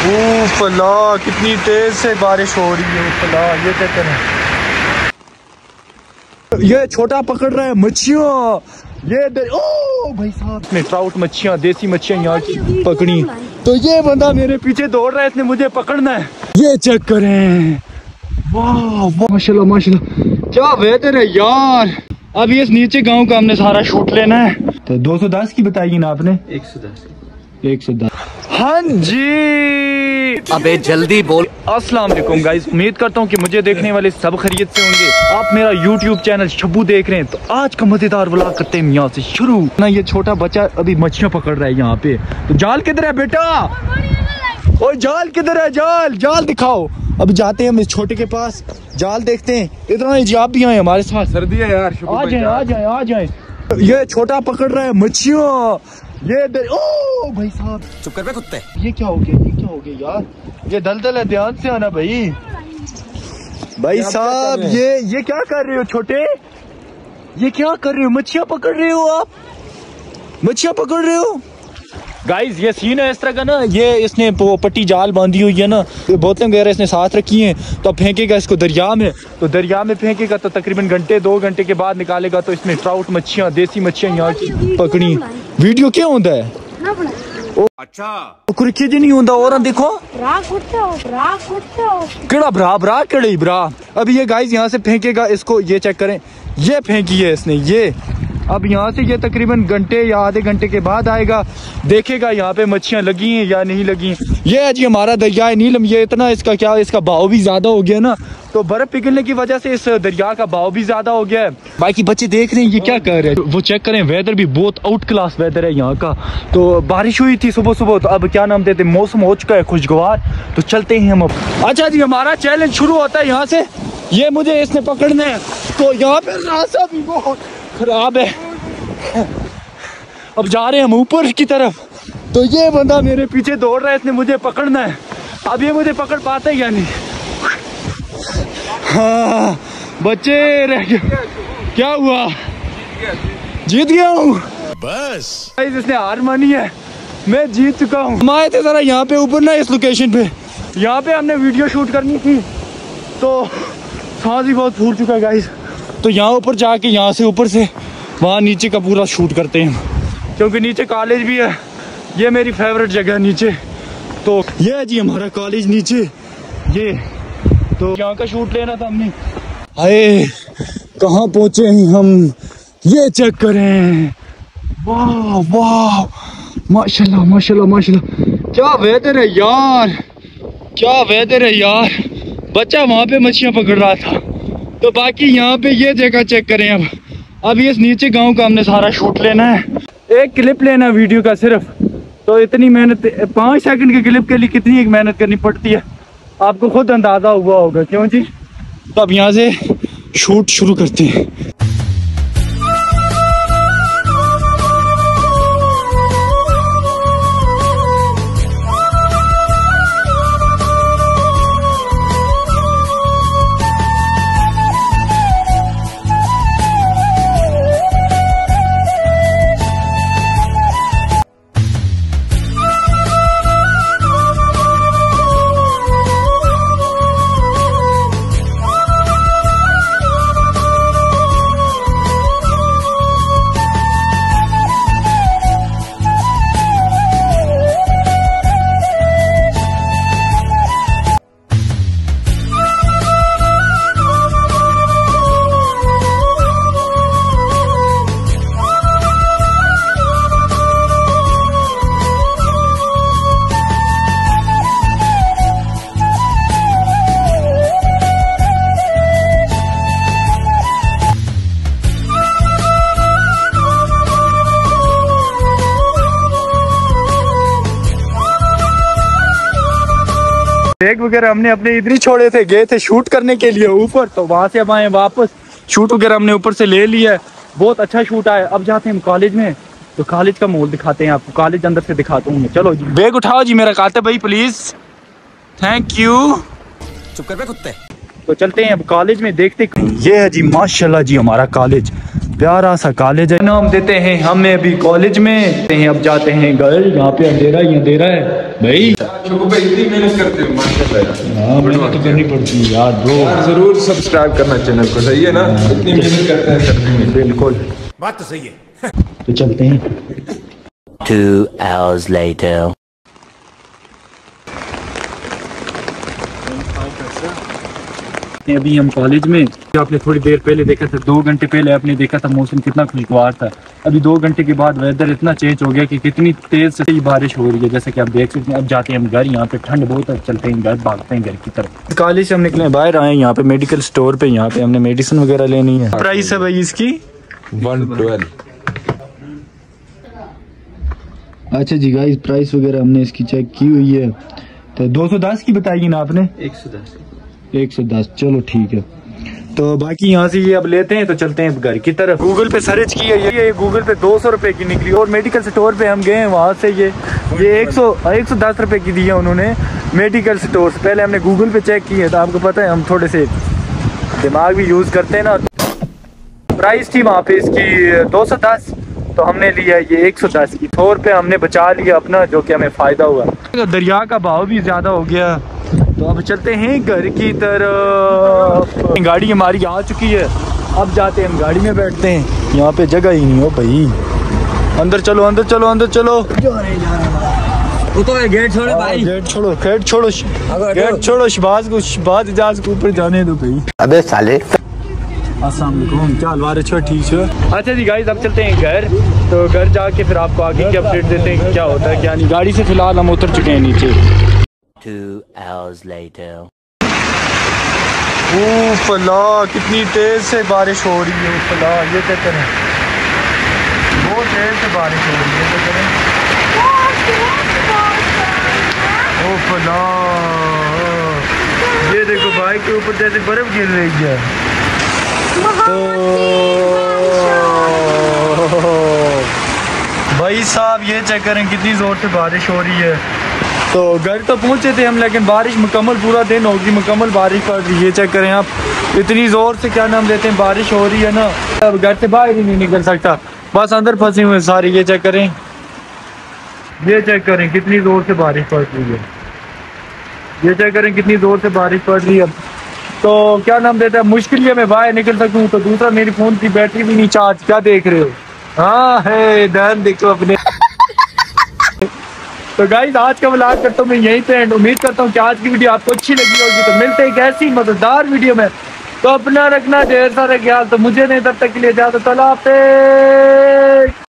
फला कितनी तेज से बारिश हो रही है फला ये क्या करें? ये छोटा पकड़ रहा है मच्छियाँ। ये दे, ओ भाई साहब। ने ट्राउट मच्छियाँ देसी मच्छियाँ यहाँ की पकड़ी। तो ये बंदा मेरे पीछे दौड़ रहा है इसने मुझे पकड़ना है। ये चेक करें। वाह माशाल्लाह माशाल्लाह। क्या वेदर है यार। अब ये इस नीचे गाँव का हमने सारा शूट लेना है। तो 210 की बताइए ना आपने? 110 110 हाँ जी। अबे जल्दी बोल। अस्सलाम वालेकुम गाइस उम्मीद करता हूँ कि मुझे देखने वाले सब खरीद से होंगे। आप मेरा यूट्यूब चैनल शब्बू देख रहे हैं तो आज का मज़ेदार व्लॉग करते हैं यहाँ से शुरू। ना ये छोटा बच्चा अभी मछलियाँ पकड़ रहा है यहाँ पे। तो जाल किधर है बेटा? ओ जाल किधर है? जाल जाल दिखाओ। अब जाते हैं हम इस छोटे के पास। जाल देखते हैं। इतना आप भी आए हमारे साथ। सर्दी है यार आ जाए आ जाए आ जाए। ये छोटा पकड़ रहा है मच्छियाँ। ये दे, ओ भाई साहब। चुप कर बे कुत्ते ये क्या हो गया? ये क्या हो गया यार? ये दलदल है ध्यान से आना भाई। भाई साहब ये ये क्या कर रहे हो छोटे? ये क्या कर रहे हो? मछिया पकड़ रहे हो आप? मछिया पकड़ रहे हो? गाइस ये सीन है इस तरह का ना ये इसने पट्टी जाल बांधी हुई है ना बोतलें वगैरह इसने साथ रखी हैं तो अब फेंकेगा इसको दरिया में तो दरिया में फेंकेगा तो तकरीबन घंटे दो घंटे के बाद निकालेगा तो इसमें ट्राउट मच्छियाँ देसी मच्छियाँ यहाँ की पकड़ी। वीडियो क्या होता है? अच्छा। जी नहीं होता और देखो। केड़ा भरा भरा केड़े भरा। अभी ये गाइस यहाँ से फेंकेगा इसको ये चेक करें। ये फेंकी है इसने ये। अब यहाँ से ये तकरीबन घंटे या आधे घंटे के बाद आएगा। देखेगा यहाँ पे मच्छियाँ लगी हैं या नहीं लगी ये है जी हमारा दरिया नीलम, ये इतना इसका क्या, इसका भाव भी ज़्यादा हो गया ना। तो बर्फ़ पिघलने की वजह से इस दरिया का भाव भी ज़्यादा हो गया है। बाकी बच्चे देख रहे हैं, ये क्या कर रहे हैं? वो चेक करें वेदर भी बहुत आउट क्लास वेदर है यहाँ का। तो बारिश हुई थी सुबह सुबह तो अब क्या नाम देते मौसम हो चुका है खुशगवार। तो चलते हैं हम अब। अच्छा जी, हमारा चैलेंज शुरू होता है यहाँ से। ये मुझे इसने पकड़ना है। तो यहाँ पे रास्ता भी बहुत खराब है। अब जा रहे हैं हम ऊपर की तरफ़। तो ये बंदा मेरे पीछे दौड़ रहा है इसने मुझे पकड़ना है। अब ये मुझे पकड़ पाता है या नहीं? हाँ बच्चे रह गए। क्या हुआ? जीत गया हूँ। बस। इसने हार मानी है मैं जीत चुका हूँ। हम आए थे जरा यहाँ पे ऊपर ना इस लोकेशन पे। यहाँ पे हमने वीडियो शूट करनी थी। तो सांस ही बहुत फूट चुका है गाइस तो यहाँ ऊपर जाके यहाँ से ऊपर से वहाँ नीचे का पूरा शूट करते हैं। क्योंकि नीचे कॉलेज भी है। ये मेरी फेवरेट जगह है नीचे। तो ये है जी हमारा कॉलेज नीचे। ये। तो यहाँ का शूट लेना था हमने। आए, कहाँ पहुँचे हैं हम? ये चेक करें। वाह वाह। माशाल्लाह माशाल्लाह माशाल्लाह। क्या वेदर है यार। क्या वेदर है यार। बच्चा वहाँ पे मछलियाँ पकड़ रहा था। तो बाकी यहाँ पे ये जगह चेक करें अब। अब ये नीचे गाँव का हमने सारा शूट लेना है। एक क्लिप लेना वीडियो का सिर्फ़। तो इतनी मेहनत, पाँच सेकंड के क्लिप के लिए कितनी एक मेहनत करनी पड़ती है? आपको खुद अंदाज़ा हुआ होगा, क्यों जी? तो अब यहाँ से शूट शुरू करते हैं। बैग वगैरह हमने अपने इधर ही छोड़े थे गए थे शूट करने के लिए ऊपर तो वहाँ से अब आए वापस। शूट वगैरह हमने ऊपर से ले लिया है। बहुत अच्छा शूट आया। अब जाते हैं हम कॉलेज में। तो कॉलेज का माहौल दिखाते हैं आपको। कॉलेज अंदर से दिखाता हूँ चलो जी। बैग उठाओ जी मेरा कहते भाई प्लीज़ थैंक यू चुप कर बे कुत्ते। तो चलते हैं अब कॉलेज में देखते ये है जी माशाल्लाह जी हमारा कॉलेज प्यारा सा कॉलेज है। नाम देते हैं हमें अभी कॉलेज में। हैं अब जाते हैं घर यहाँ पे अंधेरा ही अंधेरा है। भाई। इतनी मेहनत करते हो माशाल्लाह यार हाँ मेहनत तो करनी पड़ती है यार ब्रो ज़रूर सब्सक्राइब करना चैनल को सही है ना? इतनी मेहनत करते हैं। में बिल्कुल। बात तो सही है। तो चलते हैं। Two hours later. अभी हम कॉलेज में। आपने थोड़ी देर पहले देखा था दो घंटे पहले आपने देखा था मौसम कितना खुशगवार था। अभी दो घंटे के बाद वेदर इतना चेंज हो गया कि कितनी तेज से बारिश हो रही है। जैसे कि आप देख सकते हैं अब जाते हैं हम घर यहाँ पे ठंड बहुत है चलते हैं घर भागते हैं घर की तरफ़। कॉलेज से हम निकले बाहर आए यहाँ पे मेडिकल स्टोर पे यहाँ पे हमने मेडिसिन वगैरह लेनी है। प्राइस है भाई इसकी? वन ट्वेल्व अच्छा जी गाइस प्राइस वगैरह हमने इसकी चेक की हुई है। तो 210 की बताई ना आपने? 110 110 चलो ठीक है। तो बाकी यहाँ से ये अब लेते हैं तो चलते हैं घर की तरफ़। गूगल पे सर्च किया ये ये गूगल पे दो सौ रुपए की निकली और मेडिकल स्टोर पे हम गए हैं वहाँ से ये ये एक सौ एक सौ दस रुपए की दी है उन्होंने मेडिकल स्टोर से। पहले हमने गूगल पे चेक किया तो आपको पता है हम थोड़े से दिमाग भी यूज़ करते हैं ना। प्राइस थी वहाँ पे इसकी दो सौ दस तो हमने लिया ये एक सौ दस की। सौ रुपये हमने बचा लिया अपना जो कि हमें फ़ायदा हुआ। दरिया का भाव भी ज़्यादा हो गया। तो अब चलते हैं घर की तरफ़। गाड़ी हमारी आ चुकी है। अब जाते हैं हम गाड़ी में बैठते हैं। यहाँ पे जगह ही नहीं हो भाई। अंदर चलो अंदर चलो अंदर चलो। गेट छोड़े भाई। गेट छोड़ो गेट छोड़ो गेट छोड़ो शबाज को शबाज इजाज को ऊपर जाने दो भाई। अबे साले। असलम क्या हलवार छो ठीक छो अच्छा जी गाइस अब चलते हैं घर। तो घर जाके फिर आपको आगे की अपडेट देते हैं क्या होता है क्या नहीं। गाड़ी से फ़िलहाल हम उतर चुके हैं नीचे। Two hours later. फला कितनी तेज से बारिश हो रही है फला ये क्या करें? बहुत तेज से बारिश हो रही है क्या करें? ओ फला ये देखो बाइक के ऊपर जैसे बर्फ़ गिर रही है। भाई साहब, ये चेक करें, कितनी ज़ोर से बारिश हो रही है। तो घर तो पहुँचे थे हम, लेकिन बारिश मुकम्मल पूरा दिन होगी, मुकम्मल बारिश पड़ रही है चेक करें आप। इतनी ज़ोर से क्या नाम लेते हैं, बारिश हो रही है ना? अब घर से बाहर ही नहीं निकल सकता। बस अंदर फंसे हुए सारे, ये चेक करें। ये चेक करें, कितनी ज़ोर से बारिश पड़ रही है। ये चेक करें, कितनी ज़ोर से बारिश पड़ रही है। तो क्या नाम देता है, मुश्किल है मैं बाहर निकल सकूँ तो दूसरा मेरी फ़ोन की बैटरी भी नहीं चार्ज क्या देख रहे हो? हाँ है डन देखो अपने। तो गाइज़ आज का ब्लॉग करता हूँ मैं यहीं पे एंड उम्मीद करता हूँ कि आज की वीडियो आपको अच्छी लगी होगी। तो मिलते हैं एक ऐसी मज़ेदार वीडियो में। तो अपना रखना, ढेर सारा ख्याल। तो मुझे नहीं तब तक के लिए जाता चलो